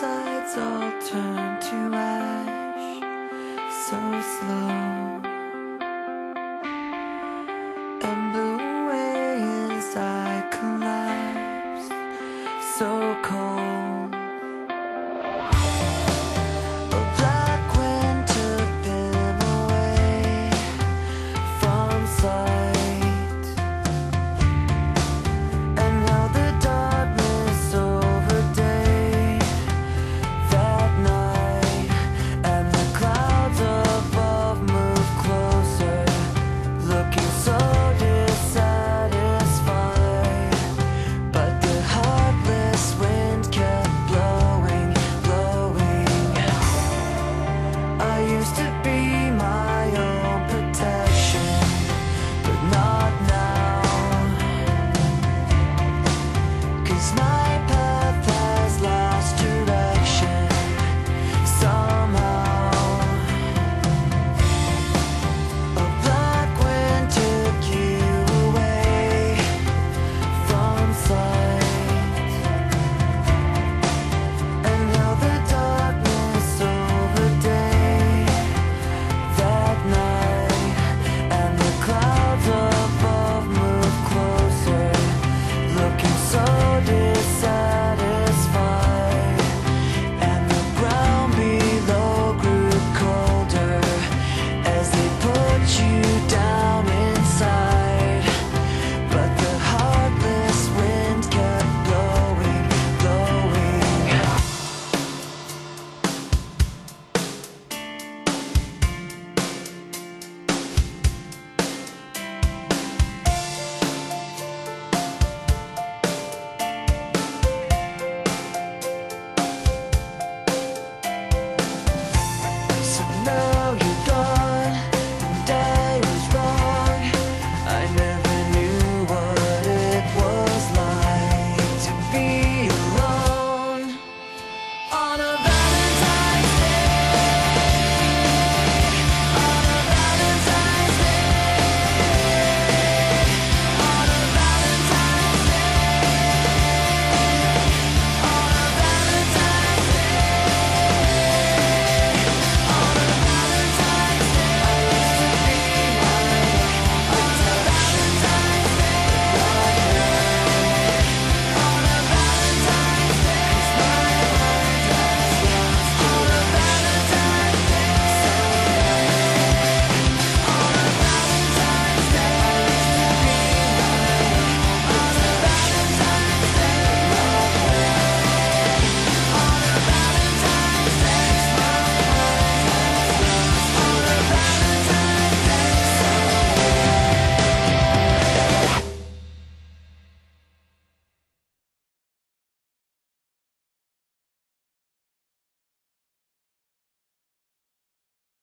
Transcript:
sides all turn to ash so slow. And the way as I collapse so cold.